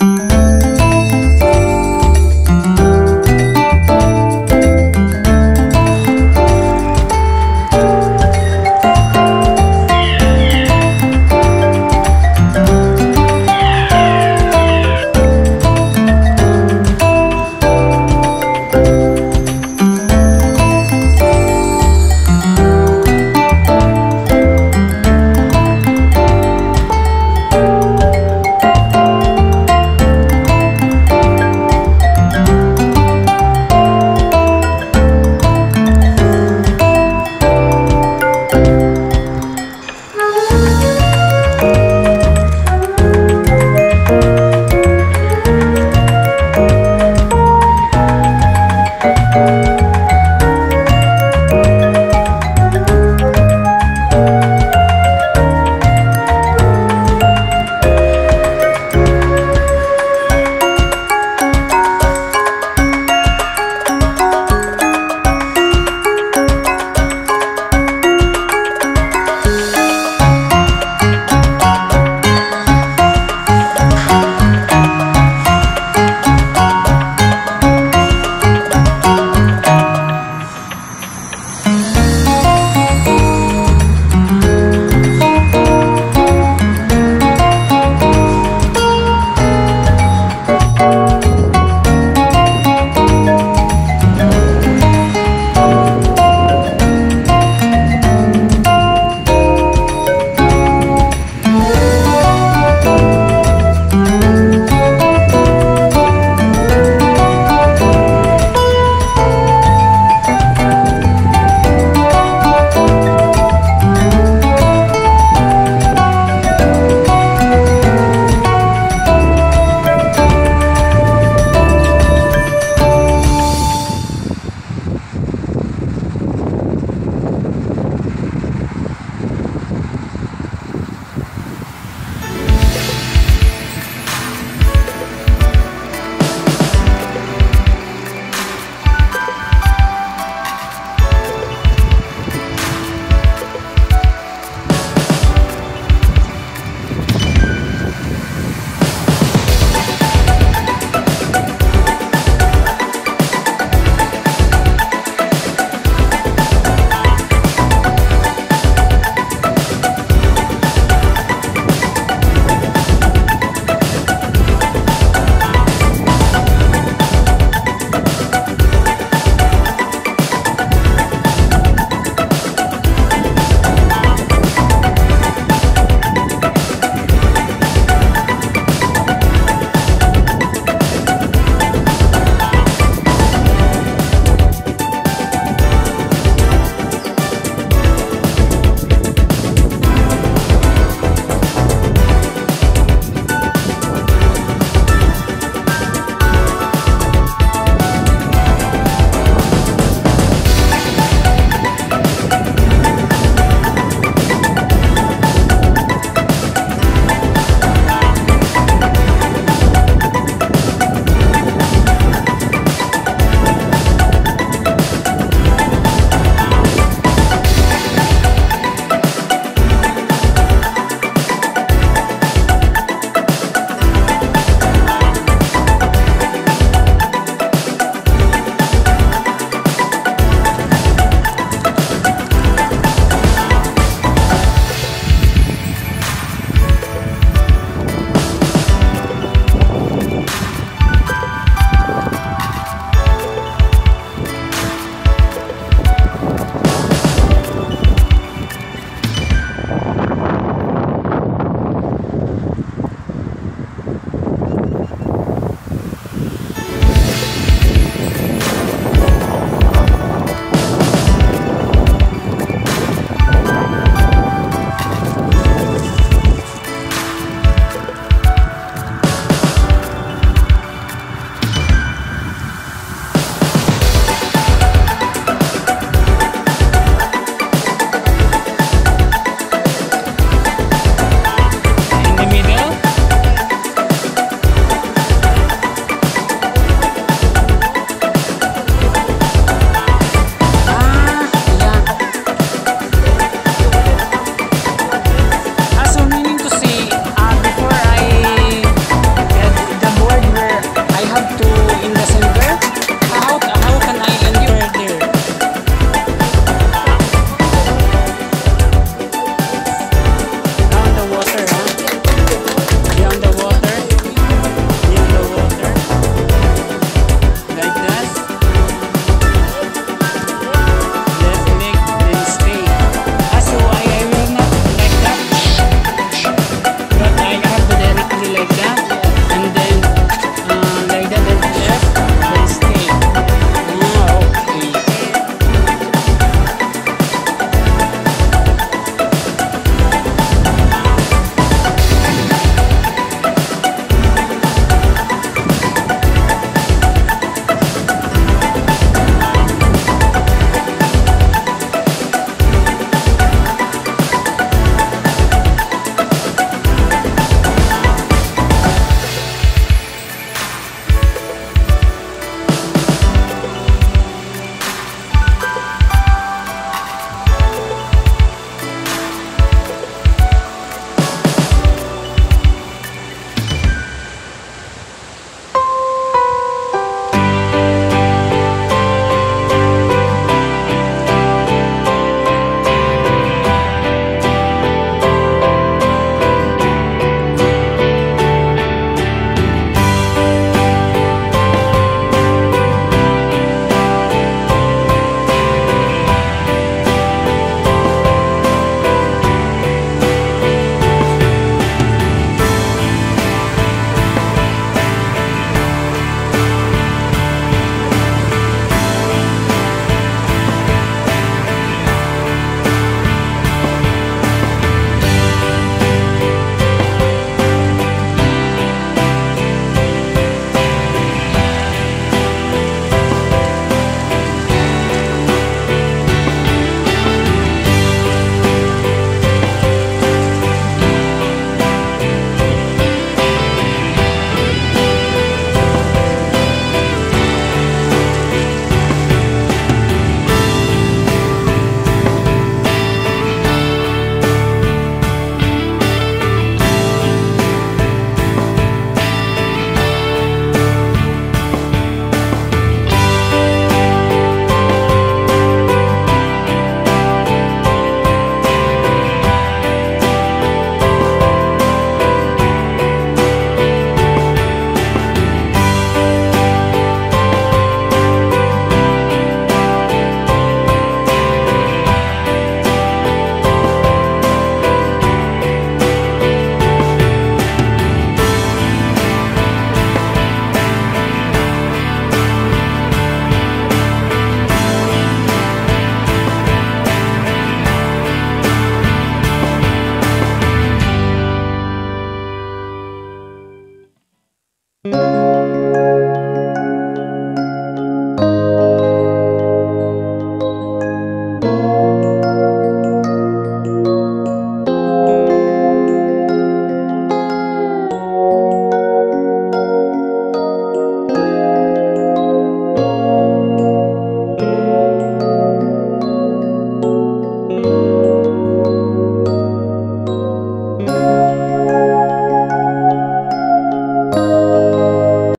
Música